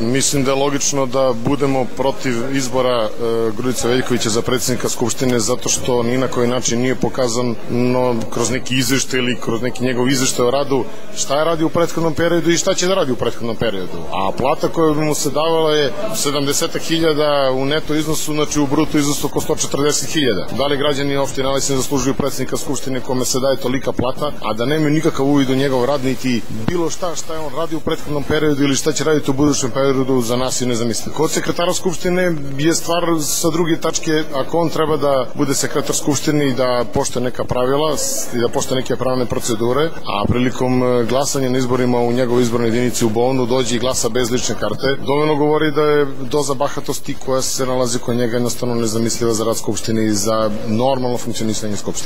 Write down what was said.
mislim da je logično da budemo protiv izbora e, Grudice Veljkovića za predsednika Skupštine zato što ni na koji način nije pokazan no, kroz neki izveštaj ili kroz neki njegov izveštaj o radu šta je radio u prethodnom periodu i šta će da radi u prethodnom periodu. A plata koja bi mu se davala je 70.000 u neto iznosu, znači u bruto iznosu oko 140.000. Da li građani opštine Alesin zaslužuju predsednika Skupštine kome se daje tolika plata, a da nemaju nikakav uvid u njegov rad niti bilo šta šta je on radio u prethodnom periodu ili šta će raditi u budućem periodu za nas i nezamislivo. Kod sekretara Skupštine je stvar sa druge tačke, ako on treba da bude sekretar Skupštine i da pošte neka pravila i da pošte neke pravne procedure, a prilikom e, glasanja na izborima u njegovoj izbornoj jedinici u Bovnu dođe i glasa bez lične karte, dovoljno govori da je doza bahatosti koja se nalazi kod njega jednostavno nezamisliva za rad Skupštine i za normalno funkcionisanje Skupštine.